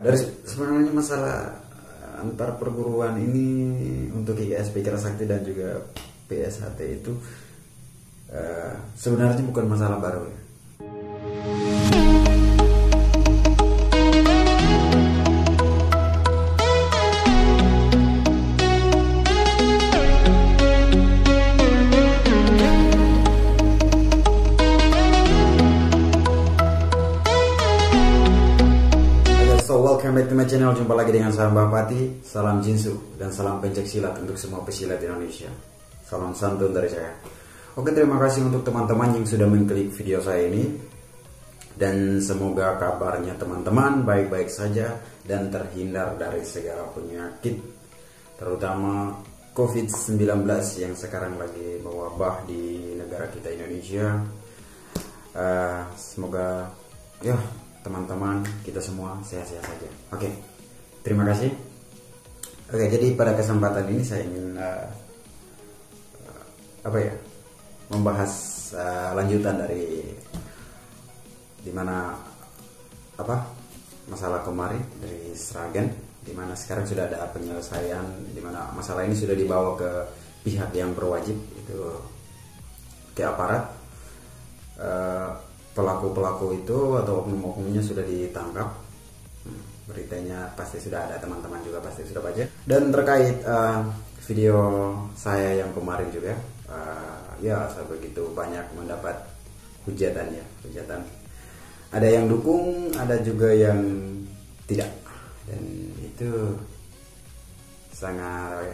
Dari sebenarnya masalah antar perguruan ini untuk IGS Pikir Sakti dan juga PSHT itu uh, sebenarnya bukan masalah baru ya. Welcome back to my channel. Jumpa lagi dengan saya Mbak Pati. Salam Jinsu dan salam pencak silat untuk semua pesilat Indonesia. Salam santun dari saya. Oke, terima kasih untuk teman-teman yang sudah mengklik video saya ini. Dan semoga kabarnya teman-teman baik-baik saja dan terhindar dari segala penyakit. Terutama COVID-19 yang sekarang lagi mewabah di negara kita Indonesia. Uh, semoga ya teman-teman kita semua sehat-sehat saja. Oke, terima kasih. Oke, jadi pada kesempatan ini saya ingin uh, apa ya membahas uh, lanjutan dari di mana apa masalah kemarin dari Sragen, di mana sekarang sudah ada penyelesaian, di mana masalah ini sudah dibawa ke pihak yang berwajib itu ke aparat. Uh, pelaku-pelaku itu atau oknum-oknumnya sudah ditangkap. Hmm, beritanya pasti sudah ada teman-teman juga pasti sudah baca. Dan terkait uh, video saya yang kemarin juga uh, ya saya begitu banyak mendapat hujatan ya hujatan. Ada yang dukung ada juga yang tidak. Dan itu sangat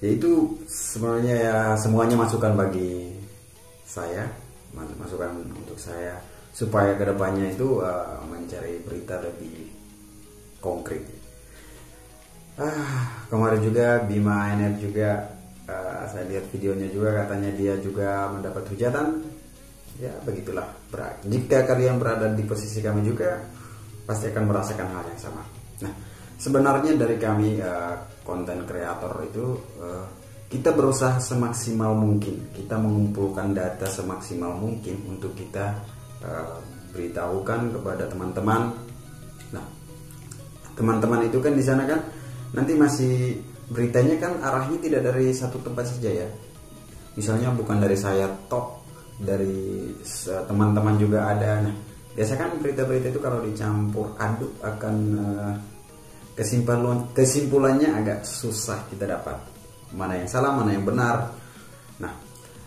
ya itu sebenarnya ya semuanya masukan bagi saya masukan untuk saya supaya ke depannya itu uh, mencari berita lebih konkret. Ah, kemarin juga Bima NF juga uh, saya lihat videonya juga katanya dia juga mendapat hujatan. Ya begitulah. Jika kalian berada di posisi kami juga pasti akan merasakan hal yang sama. Nah, sebenarnya dari kami konten uh, kreator itu uh, kita berusaha semaksimal mungkin. Kita mengumpulkan data semaksimal mungkin untuk kita uh, beritahukan kepada teman-teman. Nah teman-teman itu kan di sana kan nanti masih beritanya kan arahnya tidak dari satu tempat saja ya. Misalnya bukan dari saya top dari teman-teman juga ada. Nah biasa kan berita-berita itu kalau dicampur aduk akan uh, kesimpulan kesimpulannya agak susah kita dapat mana yang salah mana yang benar. Nah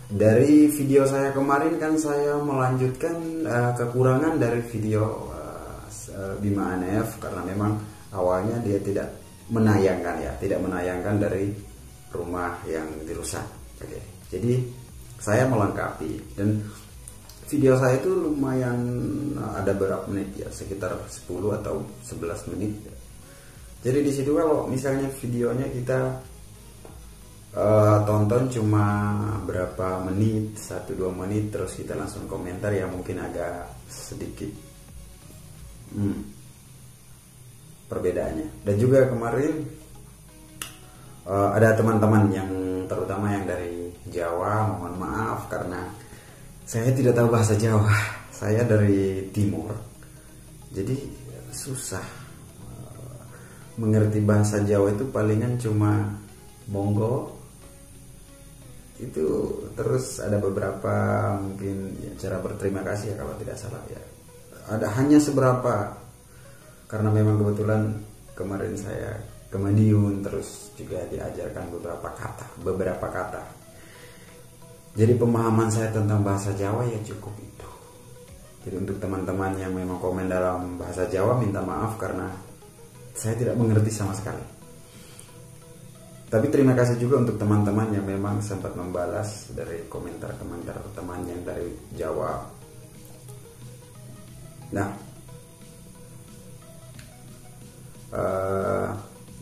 dari video saya kemarin kan saya melanjutkan uh, kekurangan dari video uh, Bima ANF karena memang awalnya dia tidak menayangkan ya tidak menayangkan dari rumah yang dirusak. Oke jadi saya melengkapi dan video saya itu lumayan ada berapa menit ya sekitar 10 atau 11 menit. Jadi di situ kalau misalnya videonya kita uh, tonton cuma berapa menit satu dua menit terus kita langsung komentar ya mungkin agak sedikit. Hmm, perbedaannya. Dan juga kemarin uh, ada teman-teman yang terutama yang dari Jawa mohon maaf karena saya tidak tahu bahasa Jawa. Saya dari timur. Jadi susah uh, mengerti bahasa Jawa itu palingan cuma monggo itu terus ada beberapa mungkin ya, cara berterima kasih ya kalau tidak salah ya. Ada hanya seberapa. Karena memang kebetulan kemarin saya ke Madiun terus juga diajarkan beberapa kata beberapa kata. Jadi pemahaman saya tentang bahasa Jawa ya cukup itu. Jadi untuk teman-teman yang memang komen dalam bahasa Jawa minta maaf karena saya tidak mengerti sama sekali tapi terima kasih juga untuk teman-teman yang memang sempat membalas dari komentar-komentar teman yang dari Jawa. Nah, uh,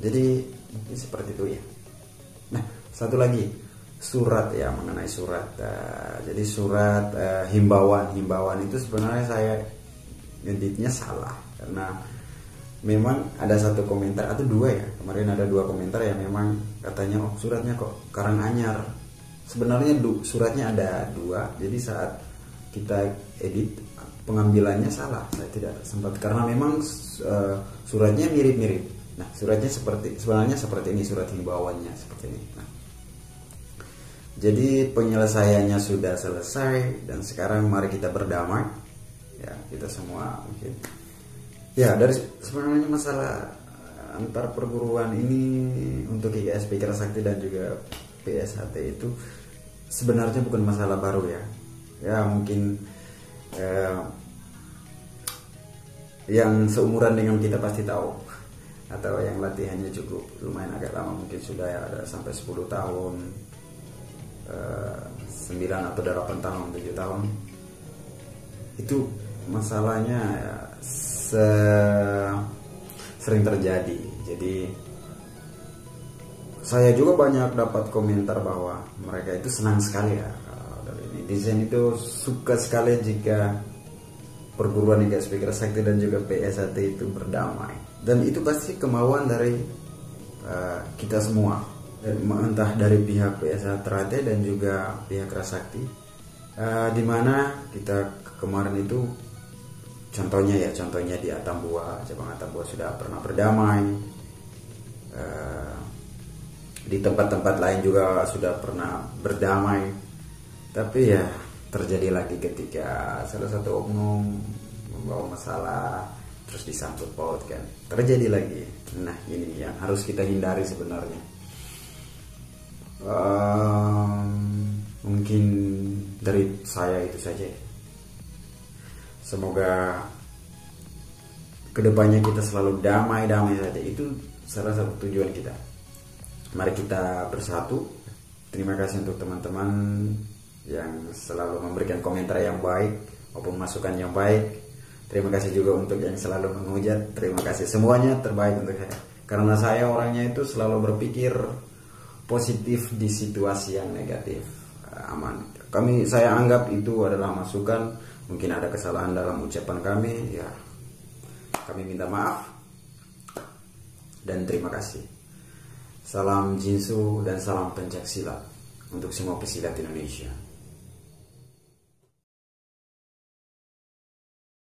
jadi seperti itu ya. Nah, satu lagi surat ya mengenai surat. Uh, jadi surat uh, himbauan himbauan itu sebenarnya saya ngeditnya salah karena memang ada satu komentar atau dua ya. Kemarin ada dua komentar yang memang katanya oh suratnya kok Karanganyar sebenarnya du, suratnya ada dua. Jadi saat kita edit pengambilannya salah. Saya tidak sempat karena memang uh, suratnya mirip-mirip. Nah suratnya seperti sebenarnya seperti ini surat himbauannya seperti ini. Nah, jadi penyelesaiannya sudah selesai dan sekarang mari kita berdamai. Ya kita semua mungkin ya dari sebenarnya masalah antar perguruan ini untuk IGS Pikir Sakti dan juga PSHT itu sebenarnya bukan masalah baru ya. Ya mungkin eh, yang seumuran dengan kita pasti tahu. Atau yang latihannya cukup lumayan agak lama mungkin sudah ya, ada sampai 10 tahun eh, 9 atau 8 tahun 7 tahun. Itu masalahnya ya, se sering terjadi. Jadi saya juga banyak dapat komentar bahwa mereka itu senang sekali ya dari netizen itu suka sekali jika perguruan Liga Speaker Sakti dan juga PSAT itu berdamai. Dan itu pasti kemauan dari uh, kita semua. Entah dari pihak PSA Trate dan juga pihak Rasakti uh, di mana kita kemarin itu contohnya ya contohnya di Atambua cabang Atambua sudah pernah berdamai. Uh, di tempat-tempat lain juga sudah pernah berdamai. Tapi ya terjadi lagi ketika salah satu oknum membawa masalah terus disangkut pautkan terjadi lagi. Nah ini yang harus kita hindari sebenarnya. Um, mungkin dari saya itu saja semoga ke depannya kita selalu damai-damai saja. Itu salah satu tujuan kita. Mari kita bersatu. Terima kasih untuk teman-teman yang selalu memberikan komentar yang baik maupun masukan yang baik. Terima kasih juga untuk yang selalu menghujat. Terima kasih semuanya terbaik untuk saya. Karena saya orangnya itu selalu berpikir positif di situasi yang negatif. Aman. Kami saya anggap itu adalah masukan mungkin ada kesalahan dalam ucapan kami ya. Kami minta maaf. Dan terima kasih. Salam Jinsu dan salam pencak silat untuk semua pesilat Indonesia.